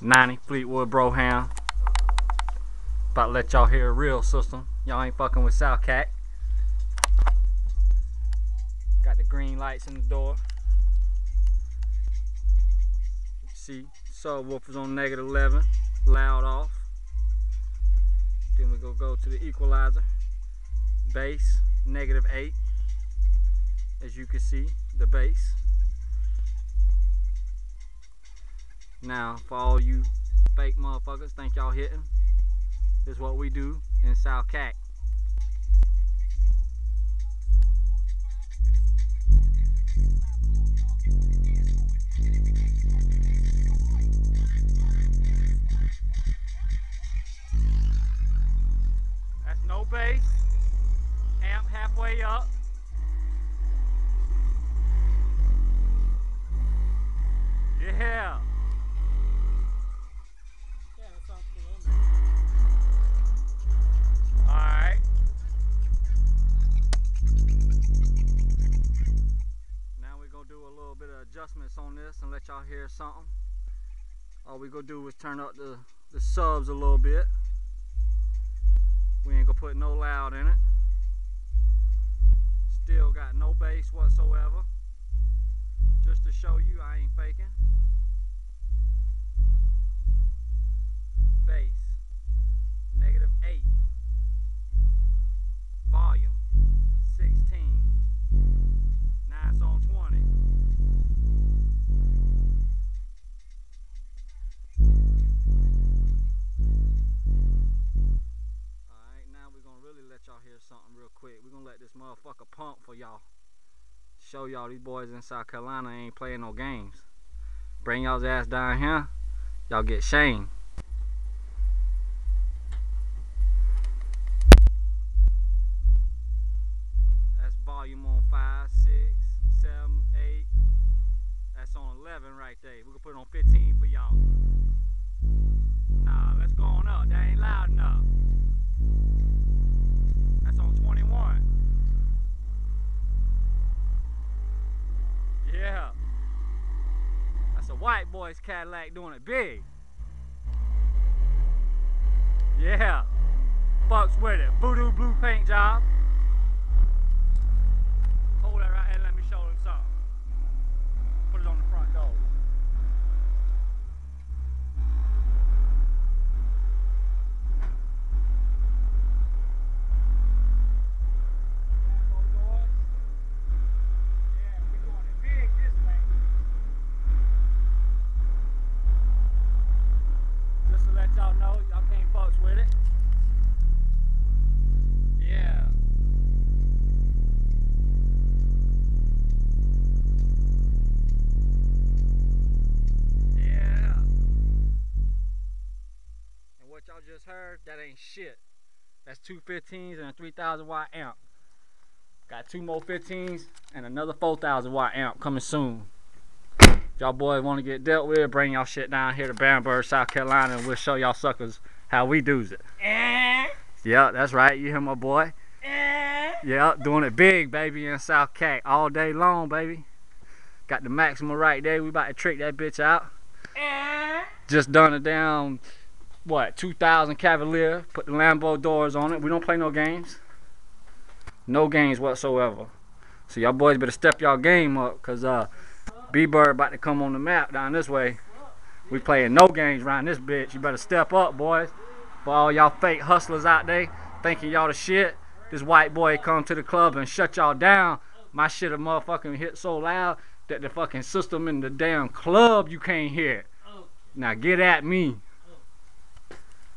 90 Fleetwood Brougham. About to let y'all hear a real system. Y'all ain't fucking with South Cat. Got the green lights in the door. See, subwoofers on negative 11, loud off. Then we go go to the equalizer. Bass, negative 8. As you can see, the bass. Now, for all you fake motherfuckers think y'all hitting, this is what we do in South Cac. That's no bass. Amp halfway up. A little bit of adjustments on this and let y'all hear something. All we gonna do is turn up the, the subs a little bit. We ain't gonna put no loud in it. Still got no bass whatsoever. Just to show you I ain't faking. Quick. We're gonna let this motherfucker pump for y'all. Show y'all these boys in South Carolina ain't playing no games. Bring y'all's ass down here, y'all get shamed. That's volume on 5, 6, 7, 8. That's on 11 right there. We can put it on 15 for y'all. White boy's Cadillac doing it big. Yeah. Fucks with it. Voodoo blue paint job. Hold that right there and let me show them something. Put it on the front door. Lambo doors. Yeah, we doing it big this way. Just to let y'all know, y'all can't fucks with it. Yeah. Yeah. And what y'all just heard, that ain't shit. That's two 15s and a 3000 watt amp. Got two more 15s and another 4000 watt amp coming soon. Y'all boys want to get dealt with, bring y'all shit down here to Bamberg, South Carolina, and we'll show y'all suckers how we do's it. Eh? Yeah, that's right. You hear my boy? Eh? Yeah, doing it big, baby, in South Cac all day long, baby. Got the maximum right there. We about to trick that bitch out. Eh? Just done it down, what, 2000 Cavalier. Put the Lambo doors on it. We don't play no games. No games whatsoever. So y'all boys better step y'all game up, cause uh, B-Bird about to come on the map down this way. We playing no games around this bitch. You better step up, boys. For all y'all fake hustlers out there thinking y'all the shit, this white boy come to the club and shut y'all down. My shit a motherfucking hit so loud that the fucking system in the damn club you can't hear. it. Now get at me.